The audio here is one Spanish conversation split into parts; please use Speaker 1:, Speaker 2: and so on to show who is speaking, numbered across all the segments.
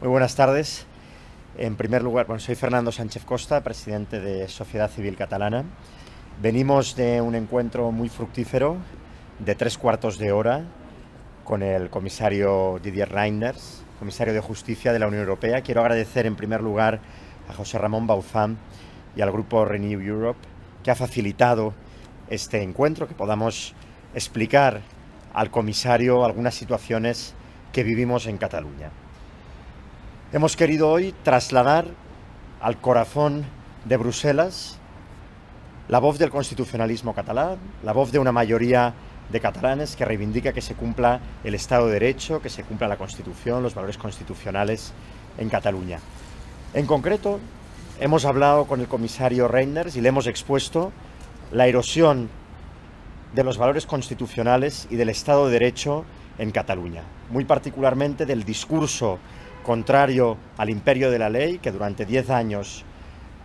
Speaker 1: Muy buenas tardes. En primer lugar, bueno, soy Fernando Sánchez Costa, presidente de Sociedad Civil Catalana. Venimos de un encuentro muy fructífero de tres cuartos de hora con el comisario Didier Reinders, comisario de Justicia de la Unión Europea. Quiero agradecer en primer lugar a José Ramón Bauzán y al grupo Renew Europe que ha facilitado este encuentro, que podamos explicar al comisario algunas situaciones que vivimos en Cataluña. Hemos querido hoy trasladar al corazón de Bruselas la voz del constitucionalismo catalán, la voz de una mayoría de catalanes que reivindica que se cumpla el Estado de Derecho, que se cumpla la Constitución, los valores constitucionales en Cataluña. En concreto, hemos hablado con el comisario Reinders y le hemos expuesto la erosión de los valores constitucionales y del Estado de Derecho en Cataluña, muy particularmente del discurso contrario al imperio de la ley que durante diez años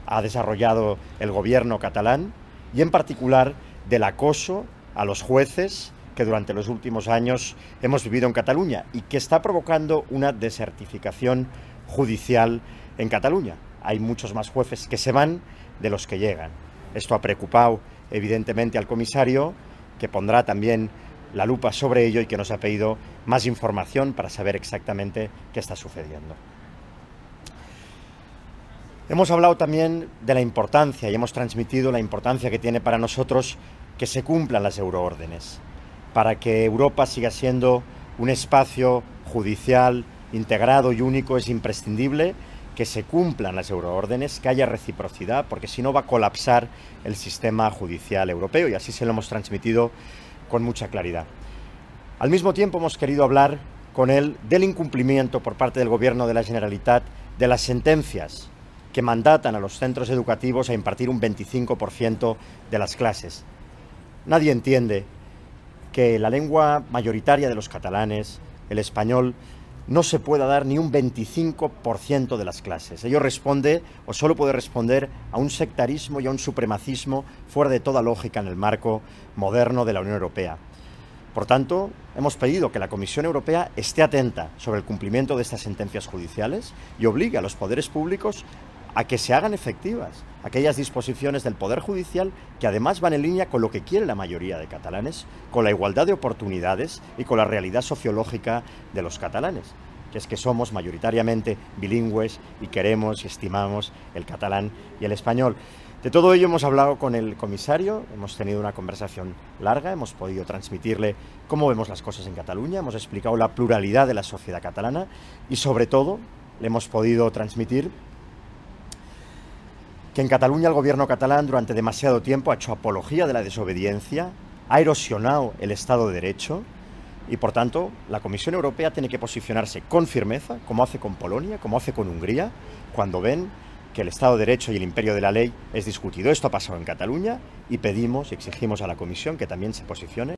Speaker 1: ha desarrollado el gobierno catalán y en particular del acoso a los jueces que durante los últimos años hemos vivido en Cataluña y que está provocando una desertificación judicial en Cataluña. Hay muchos más jueces que se van de los que llegan. Esto ha preocupado evidentemente al comisario, que pondrá también la lupa sobre ello y que nos ha pedido más información para saber exactamente qué está sucediendo. Hemos hablado también de la importancia y hemos transmitido la importancia que tiene para nosotros que se cumplan las euroórdenes, para que Europa siga siendo un espacio judicial integrado y único es imprescindible que se cumplan las euroórdenes, que haya reciprocidad, porque si no va a colapsar el sistema judicial europeo y así se lo hemos transmitido con mucha claridad. Al mismo tiempo hemos querido hablar con él del incumplimiento por parte del Gobierno de la Generalitat de las sentencias que mandatan a los centros educativos a impartir un 25% de las clases. Nadie entiende que la lengua mayoritaria de los catalanes, el español, no se pueda dar ni un 25% de las clases. Ello responde, o solo puede responder, a un sectarismo y a un supremacismo fuera de toda lógica en el marco moderno de la Unión Europea. Por tanto, hemos pedido que la Comisión Europea esté atenta sobre el cumplimiento de estas sentencias judiciales y obligue a los poderes públicos a que se hagan efectivas aquellas disposiciones del Poder Judicial que además van en línea con lo que quiere la mayoría de catalanes, con la igualdad de oportunidades y con la realidad sociológica de los catalanes, que es que somos mayoritariamente bilingües y queremos y estimamos el catalán y el español. De todo ello hemos hablado con el comisario, hemos tenido una conversación larga, hemos podido transmitirle cómo vemos las cosas en Cataluña, hemos explicado la pluralidad de la sociedad catalana y sobre todo le hemos podido transmitir que en Cataluña el gobierno catalán durante demasiado tiempo ha hecho apología de la desobediencia, ha erosionado el Estado de Derecho y por tanto la Comisión Europea tiene que posicionarse con firmeza, como hace con Polonia, como hace con Hungría, cuando ven que el Estado de Derecho y el imperio de la ley es discutido. Esto ha pasado en Cataluña y pedimos y exigimos a la Comisión que también se posicione.